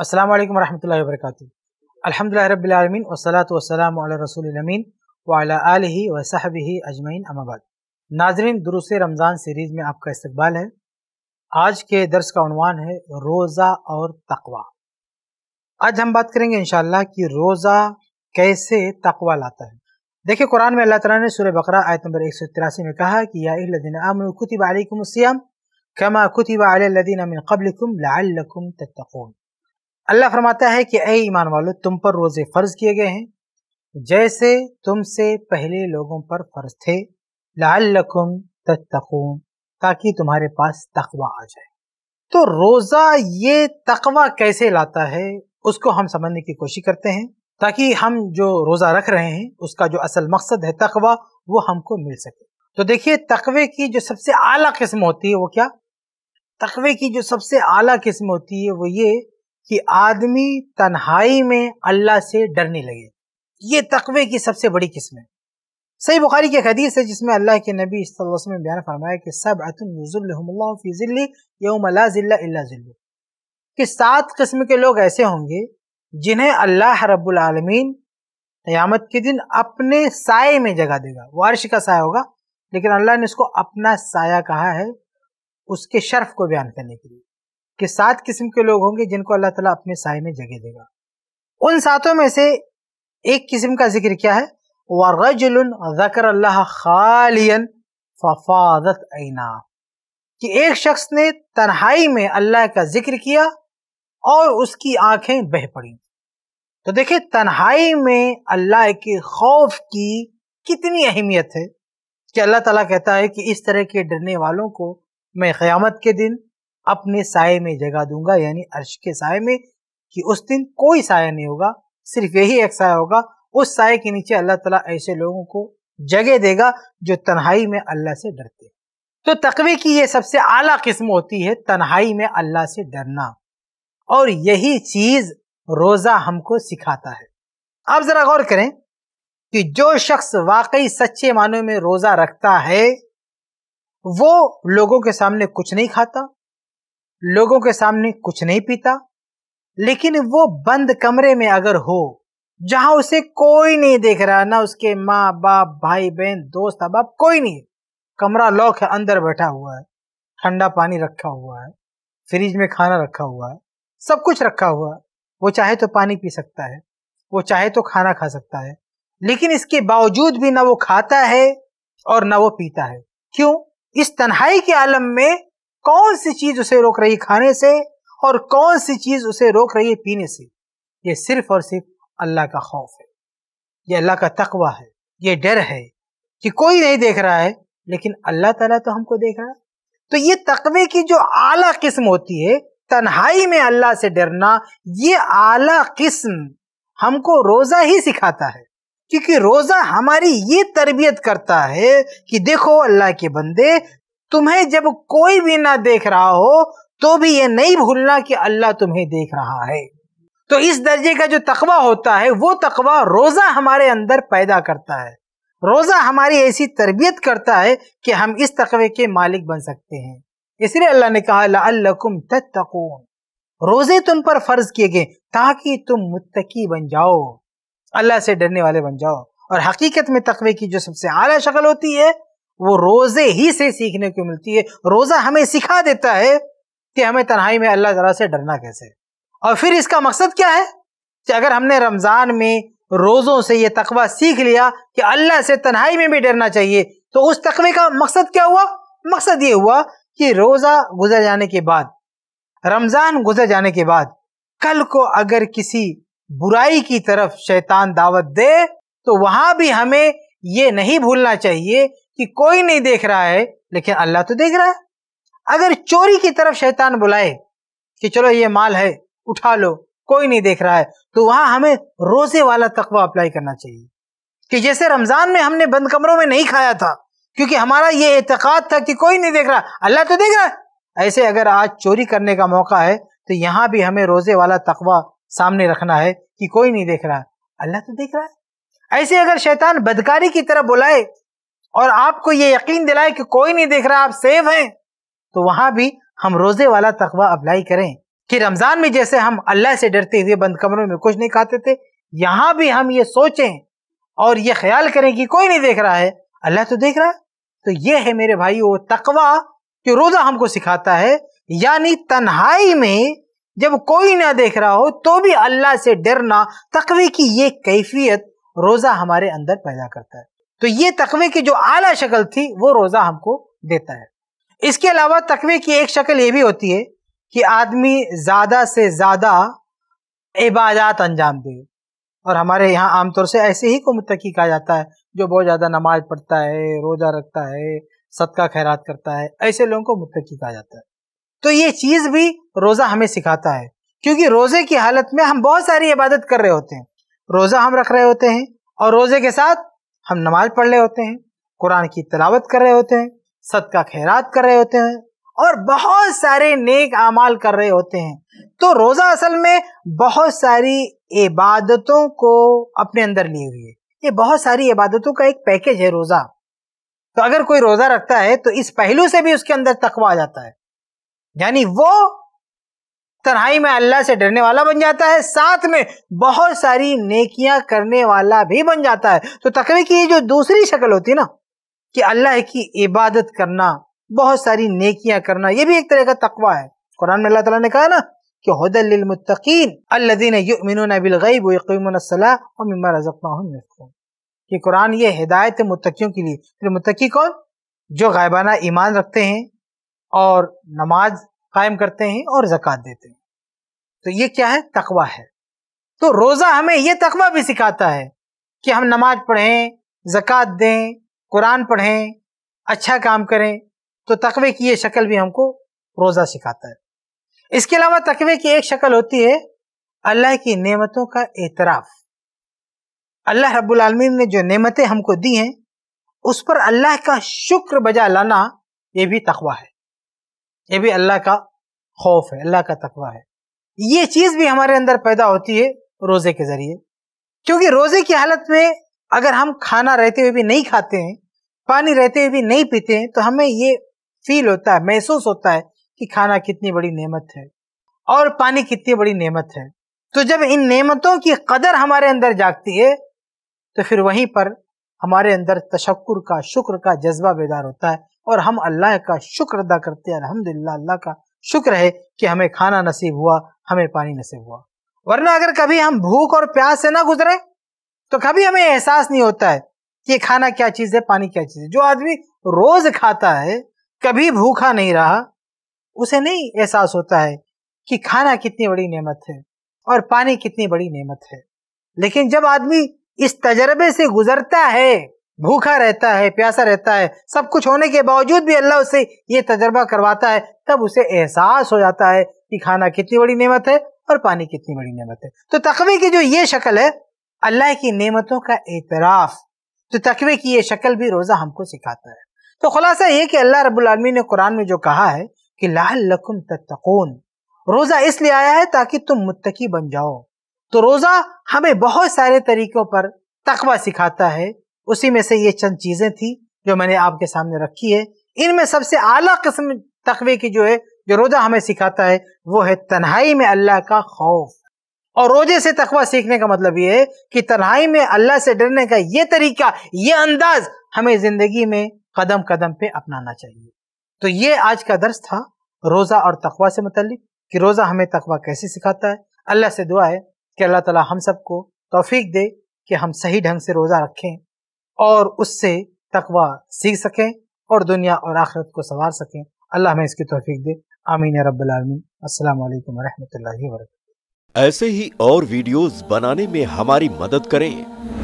अस्सलाम वालेकुम रहमतुल्लाहि व बरकातुहू अल्हम्दुलिल्लाह रब्बिल आलमीन वस्सलातु वस्सलामु अला रसूलिल अमीन व अला आलिहि व सहबिहि अजमईन अम्मा बाद नाजरीन दुरुस रमज़ान सीरीज़ में आपका इस्तकबाल है आज के दर्स का उनवान है रोज़ा और तकवा आज हम बात करेंगे इंशाल्लाह कि रोज़ा कैसे तकवा लाता है देखिए कुरान में अल्लाह ताला ने सूरह बकरा आयत नंबर एक सौ तिरासी में कहा कि या अहल्लज़ीना आमनु कुतिबा अलैकुम सियाम कमा कुतिबा अलल लज़ीना मिन क़ब्लिकुम लअल्लकुम तत्तक़ून अल्लाह फरमाता है कि ए ईमान वालों, तुम पर रोज़े फ़र्ज़ किए गए हैं। जैसे तुमसे पहले लोगों पर फ़र्ज़ थे लाकुम तत्तकून, ताकि तुम्हारे पास तकवा आ जाए। तो रोजा ये तकवा कैसे लाता है, उसको हम समझने की कोशिश करते हैं, ताकि हम जो रोजा रख रहे हैं, उसका जो असल मकसद है तकवा, वो हमको मिल सके। तो देखिए, तकवे की जो सबसे आला किस्म होती है वो क्या? तकवे की जो सबसे आला किस्म होती है वो ये कि आदमी तन्हाई में अल्लाह से डरने लगे। ये तकवे की सबसे बड़ी किस्म है। सही बुखारी की हदीस है जिसमें अल्लाह के नबी ने बयान फरमाया कि सब कि सात किस्म के लोग ऐसे होंगे जिन्हें अल्लाह रब्बुल आलमीन क़यामत के दिन अपने साय में जगह देगा। वो अर्श का साया होगा, लेकिन अल्लाह ने उसको अपना साया कहा है उसके शर्फ को बयान करने के लिए। कि सात किस्म के लोग होंगे जिनको अल्लाह ताला अपने साय में जगह देगा। उन सातों में से एक किस्म का ज़िक्र क्या है? वरजुलकर अल्लाह खालियन फफादत ऐना कि एक शख्स ने तन्हाई में अल्लाह का ज़िक्र किया और उसकी आँखें बह पड़ी। तो देखिए, तन्हाई में अल्लाह के खौफ की कितनी अहमियत है कि अल्लाह ताला कहता है कि इस तरह के डरने वालों को मैं क़यामत के दिन अपने साय में जगह दूँगा, यानी अर्श के साय में, कि उस दिन कोई साया नहीं होगा, सिर्फ़ यही एक साया होगा, उस साय के नीचे अल्लाह ताला ऐसे लोगों को जगह देगा, जो तन्हाई में अल्लाह से डरते तो तकवे की ये सबसे आला किस्म होती है तन्हाई में अल्लाह से डरना। और यही चीज़ रोजा हमको सिखाता है। आप जरा गौर करें कि जो शख्स वाकई सच्चे मानों में रोजा रखता है, वो लोगों के सामने कुछ नहीं खाता लोगों के सामने कुछ नहीं पीता। लेकिन वो बंद कमरे में अगर हो, जहाँ उसे कोई नहीं देख रहा, ना उसके माँ, बाप, भाई, बहन, दोस्त अब कोई नहीं। कमरा लॉक है, अंदर बैठा हुआ है। ठंडा पानी रखा हुआ है। फ्रिज में खाना रखा हुआ है। सब कुछ रखा हुआ है। वो चाहे तो पानी पी सकता है। वो चाहे तो खाना खा सकता है। लेकिन इसके बावजूद भी ना वो खाता है और ना वो पीता है। क्यों? इस तन्हाई के आलम में कौन सी चीज़ उसे रोक रही खाने से और कौन सी चीज़ उसे रोक रही है पीने से? ये सिर्फ़ और सिर्फ़ अल्लाह का खौफ है। ये अल्लाह का तकवा है। ये डर है कि कोई नहीं देख रहा है, लेकिन अल्लाह ताला तो हमको देख रहा है। तो ये तकवे की जो आला किस्म होती है, तन्हाई में अल्लाह से डरना, ये आला किस्म हमको रोजा ही सिखाता है। क्योंकि रोजा हमारी ये तरबियत करता है कि देखो अल्लाह के बंदे तुम्हें जब कोई भी ना देख रहा हो तो भी ये नहीं भूलना कि अल्लाह तुम्हें देख रहा है। तो इस दर्जे का जो तकवा होता है, वो तकवा रोजा हमारे अंदर पैदा करता है। रोजा हमारी ऐसी तरबियत करता है कि हम इस तकवे के मालिक बन सकते हैं। इसलिए अल्लाह ने कहा अल्लकुम तत्तकून। रोज़े तुम पर फ़र्ज़ किए गए, ताकि तुम मुत्तकी बन जाओ। अल्लाह से डरने वाले बन जाओ। और हकीकत में तकवे की जो सबसे आला शक्ल होती है वो रोज़े ही से सीखने को मिलती है। रोजा हमें सिखा देता है कि हमें तन्हाई में अल्लाह तला से डरना कैसे और फिर इसका मकसद क्या है? कि अगर हमने रमज़ान में रोजों से ये तकवा सीख लिया कि अल्लाह से तन्हाई में भी डरना चाहिए तो उस तकवे का मकसद क्या हुआ? मकसद ये हुआ कि रोजा गुजर जाने के बाद, रमज़ान गुजर जाने के बाद, कल को अगर किसी बुराई की तरफ़ शैतान दावत दे तो वहाँ भी हमें ये नहीं भूलना चाहिए कि कोई नहीं देख रहा है, लेकिन अल्लाह तो देख रहा है। अगर चोरी की तरफ़ शैतान बुलाए कि चलो ये माल है, उठा लो, कोई नहीं देख रहा है तो वहाँ हमें रोज़े वाला तकवा अप्लाई करना चाहिए। कि जैसे रमज़ान में हमने बंद कमरों में नहीं खाया था, क्योंकि हमारा ये एतकाद था कि कोई नहीं देख रहा, अल्लाह तो देख रहा है। ऐसे अगर आज चोरी करने का मौका है तो यहाँ भी हमें रोज़े वाला तकवा सामने रखना है कि कोई नहीं देख रहा अल्लाह तो देख रहा है। ऐसे अगर शैतान बदकारी की तरफ़ बुलाए और आपको ये यकीन दिलाए कि कोई नहीं देख रहा, आप सेफ़ हैं। तो वहाँ भी हम रोज़े वाला तकवा अप्लाई करें कि रमज़ान में जैसे हम अल्लाह से डरते हुए बंद कमरों में कुछ नहीं खाते थे, यहाँ भी हम ये सोचें और ये ख्याल करें कि कोई नहीं देख रहा है, अल्लाह तो देख रहा है। तो ये है मेरे भाई वो तकवा जो रोजा हमको सिखाता है, यानी तन्हाई में जब कोई ना देख रहा हो तो भी अल्लाह से डरना, तकवे की ये कैफियत रोजा हमारे अंदर पैदा करता है। तो ये तकवे की जो आला शक्ल थी, वो रोजा हमको देता है। इसके अलावा तकवे की एक शक्ल ये भी होती है कि आदमी ज़्यादा से ज़्यादा इबादत अंजाम दे। और हमारे यहाँ आमतौर से ऐसे ही को मुतकी कहा जाता है, जो बहुत ज़्यादा नमाज़ पढ़ता है, रोजा रखता है, सदका खैरात करता है, ऐसे लोगों को मुतकी कहा जाता है। तो ये चीज़ भी रोजा हमें सिखाता है, क्योंकि रोज़े की हालत में हम बहुत सारी इबादत कर रहे होते हैं। रोजा हम रख रहे होते हैं और रोज़े के साथ हम नमाज़ पढ़ रहे होते हैं, कुरान की तलावत कर रहे होते हैं, सदका खैरात कर रहे होते हैं और बहुत सारे नेक अमाल कर रहे होते हैं। तो रोजा असल में बहुत सारी इबादतों को अपने अंदर लिए हुए है। ये बहुत सारी इबादतों का एक पैकेज है रोजा। तो अगर कोई रोजा रखता है तो इस पहलू से भी उसके अंदर तकवा आ जाता है। यानी वो तन्हाई में अल्लाह से डरने वाला बन जाता है, साथ में बहुत सारी नेकियाँ करने वाला भी बन जाता है। तो तकवे की जो दूसरी शक्ल होती है ना, कि अल्लाह की इबादत करना, बहुत सारी नेकियाँ करना, ये भी एक तरह का तकवा है। कुरान में अल्लाह ताला ने कहा ना, कि हदलमुत्तकीन अल्लदीन युमिनून बिल गैब व यकीमून अस्सलाह व मिम्मा रज़क़नाहुम यनफिकून कि कुरान ये हिदायत है मुत्तकियों के लिए। फिर मुत्तकी कौन? जो गायबाना ईमान रखते हैं और नमाज़ कायम करते हैं और जक़ात देते हैं। तो ये क्या है? तकवा है। तो रोजा हमें ये तकवा भी सिखाता है कि हम नमाज़ पढ़ें, जक़ात दें, कुरान पढ़ें अच्छा काम करें तो तकवे की ये शक्ल भी हमको रोजा सिखाता है। इसके अलावा तकवे की एक शक्ल होती है अल्लाह की नेमतों का एतराफ। अल्लाह रब्बुल आलमीन ने जो नेमतें हमको दी हैं, उस पर अल्लाह का शुक्र बजा लाना ये भी तकवा है। ये भी अल्लाह का खौफ है, अल्लाह का तकवा है। ये चीज़ भी हमारे अंदर पैदा होती है रोज़े के ज़रिए। क्योंकि रोज़े की हालत में अगर हम खाना रहते हुए भी नहीं खाते हैं, पानी रहते हुए भी नहीं पीते हैं तो हमें ये फील होता है, महसूस होता है कि खाना कितनी बड़ी नेमत है और पानी कितनी बड़ी नेमत है। तो जब इन नेमतों की कदर हमारे अंदर जागती है तो फिर वहीं पर हमारे अंदर तशक्र का, शुक्र का जज्बा बेदार होता है। और हम अल्लाह का शुक्र अदा करते हैं अलहमदिल्ला अल्लाह का शुक्र है कि हमें खाना नसीब हुआ, हमें पानी नसीब हुआ। वरना अगर कभी हम भूख और प्यास से ना गुजरे तो कभी हमें एहसास नहीं होता है कि खाना क्या चीज़ है, पानी क्या चीज़ है। जो आदमी रोज खाता है, कभी भूखा नहीं रहा, उसे नहीं एहसास होता है कि खाना कितनी बड़ी नेमत है और पानी कितनी बड़ी नेमत है। लेकिन जब आदमी इस तजर्बे से गुजरता है भूखा रहता है, प्यासा रहता है, सब कुछ होने के बावजूद भी अल्लाह उसे ये तजर्बा करवाता है, तब उसे एहसास हो जाता है कि खाना कितनी बड़ी नेमत है और पानी कितनी बड़ी नेमत है। तो तकवे की जो ये शक्ल है, अल्लाह की नेमतों का एतराफ तो तकवे की ये शक्ल भी रोजा हमको सिखाता है। तो खुलासा ये कि अल्लाह रबुल्लमी ने कुरान में जो कहा है कि लाल लकुम तत्तकून, रोजा इसलिए आया है ताकि तुम मुत्तकी बन जाओ। तो रोजा हमें बहुत सारे तरीकों पर तकवा सिखाता है उसी में से ये चंद चीज़ें थी जो मैंने आपके सामने रखी है। इनमें सबसे आला किस्म तकवे की जो है, जो रोजा हमें सिखाता है, वो है तन्हाई में अल्लाह का खौफ। और रोज़े से तकवा सीखने का मतलब ये है कि तन्हाई में अल्लाह से डरने का ये तरीका, ये अंदाज हमें ज़िंदगी में कदम कदम पे अपनाना चाहिए। तो ये आज का दर्स था, रोजा और तकवा से मुतलिक कि रोजा हमें तकवा कैसे सिखाता है। अल्लाह से दुआ है कि अल्लाह ताला हम सबको तौफीक दे कि हम सही ढंग से रोजा रखें। और उससे तकवा सीख सकें और दुनिया और आखिरत को संवार सकें। अल्लाह हमें इसकी तोफीक दे। आमीन रब्बुल आलमीन। अस्सलाम वालेकुम रहमतुल्लाहि व ऐसे ही और वीडियोस बनाने में हमारी मदद करें।